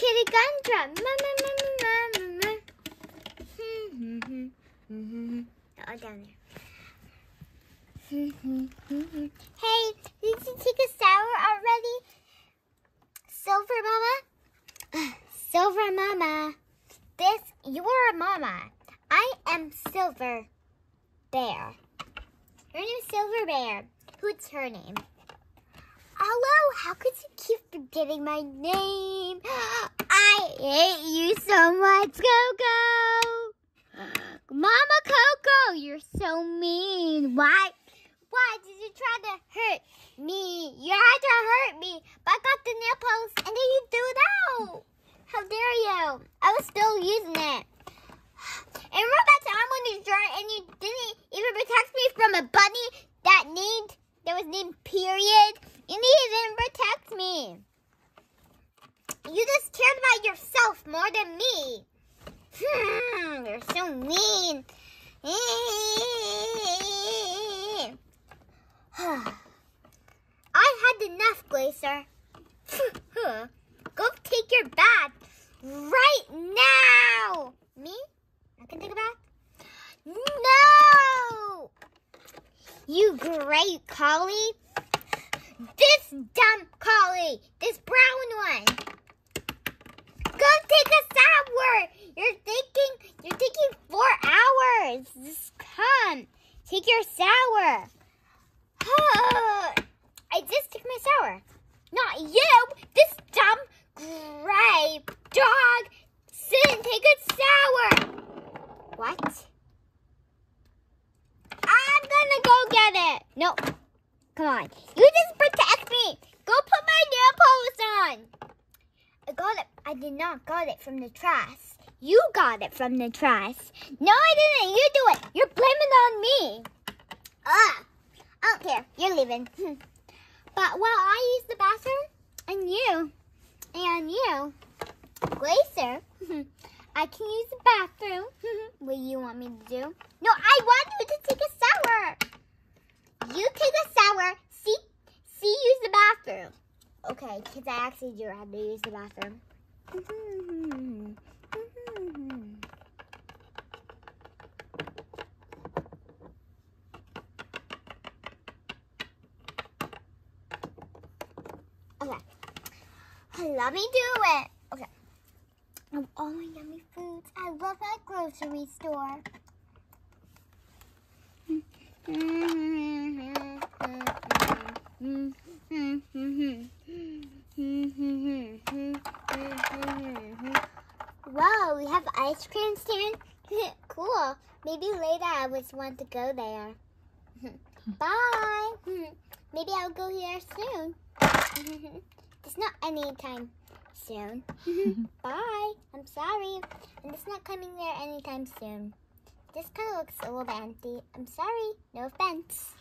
Kitty. Ma, ma, ma, ma, ma, ma. Oh, down there. hey, did you take a shower already? Silver Mama? Silver Mama. This, you're a mama. I am Silver Bear. Her name's Silver Bear. Who's her name? Hello, how could you keep forgetting my name? I hate you so much, Coco. Mama Coco, you're so mean. Why? Why did you try to hurt me? You had to hurt me, but I got the nail polish and then you threw it out. How dare you? I was still using it. And remember that time when you dry and you didn't even protect me from a bunny that named that was named period? You didn't protect me. You just cared about yourself more than me. Hmm, you're so mean. I had enough, Glacier. Go take your bath right now. Me? I can take a bath? No! You great collie. This dumb collie. This brown one. Go take a shower. You're thinking, you're taking four hours. Just come. Take your shower. I just took my shower. Not you. This dumb gray dog. Sit and take a shower. What? I'm gonna go get it. No. Come on. You just me. Go put my nail polish on. I got it. I did not got it from the trash. You got it from the trash. No, I didn't. You do it. You're blaming on me. Ah, I don't care. You're leaving. but while I use the bathroom, and you, and you, Glacier, I can use the bathroom. what do you want me to do? No, I want you to take a shower. You take a shower. See, see, use the bathroom. Okay, because I actually do have to use the bathroom. Okay. Let me do it. Okay. Of all my yummy foods, I love that grocery store. Wow, we have ice cream stand. cool. Maybe later I would want to go there. Bye. Maybe I'll go here soon. it's not anytime soon. Bye. I'm sorry. And it's not coming there anytime soon. This kind of looks a little bit empty. I'm sorry. No offense.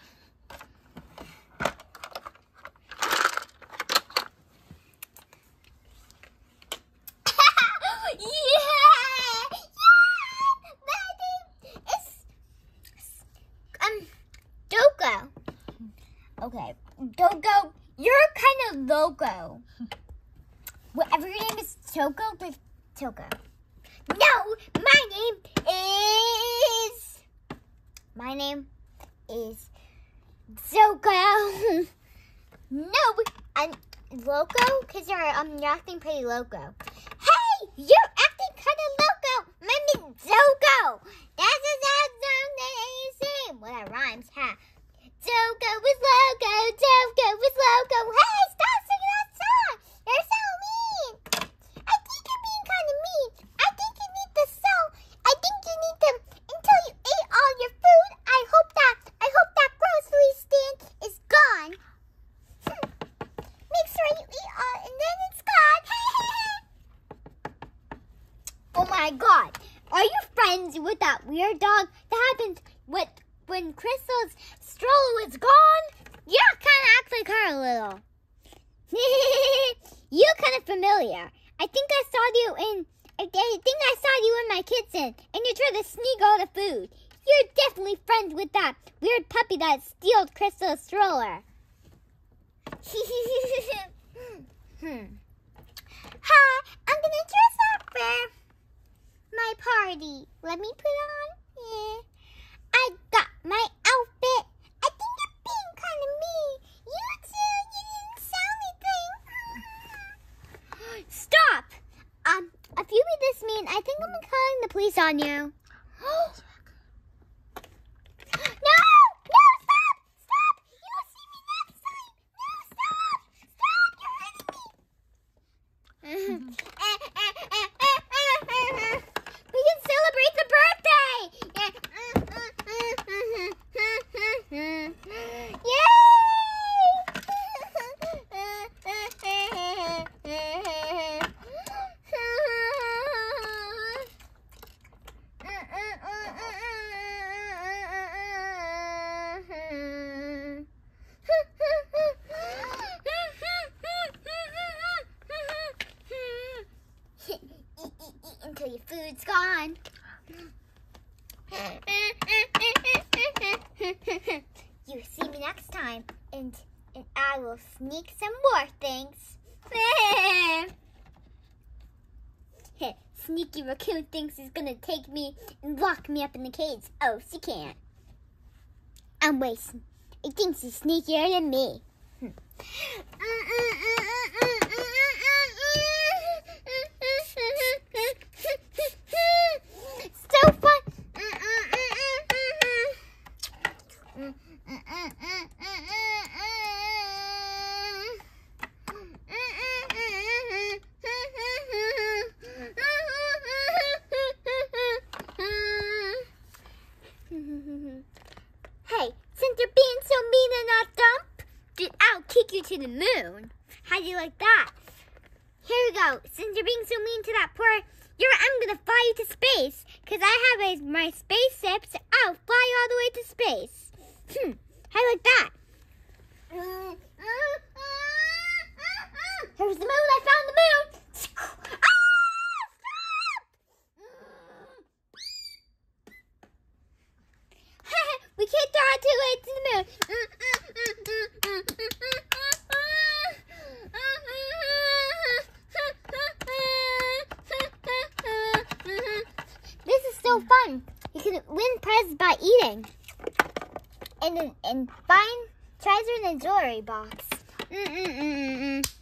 yeah! Yeah! My name is um Doko. Okay, Doko, you're kind of loco. Whatever your name is, Toko, but Toko. No, my name is. My name is Zoko. no, I'm loco because you're um you're acting pretty loco. Hey, you're acting kind of loco. My name's Zoko. Friends with that weird dog that happened with when Crystal's stroller was gone? Yeah, kind of acts like her a little. You're kind of familiar. I think I saw you in. I, think I saw you in my kitchen, and you tried to sneak all the food. You're definitely friends with that weird puppy that steals Crystal's stroller. Hmm. Hi, I'm gonna dress up for my party. Let me put on. Yeah. I got my outfit. I think you're being kind of mean. You too. You didn't say anything. Stop. Um, if you be this mean, I think I'm calling the police on you. no! No! Stop! Stop! You'll see me next time. No! Stop! Stop! You're hurting me. we can celebrate the birthday! Yay! eat, eat, eat until your food's gone. you see me next time, and and I will sneak some more things. Sneaky raccoon thinks he's gonna take me and lock me up in the cage. Oh, she can't. I'm wasting. He thinks he's sneakier than me. Hmm. so fun. Hey, since you're being so mean and not dumb, then I'll kick you to the moon. How do you like that? Here we go. Since you're being so mean to that poor, you're, I'm gonna fly you to space. Cause I have my spaceship, so I'll fly you all the way to space. Hmm. How do you like that? Here's the moon. I found the moon. Ah, stop! we can't throw it too late to the moon. This is so You can win prizes by eating. And and find treasure in the jewelry box. Mm-mm-mm-mm-mm.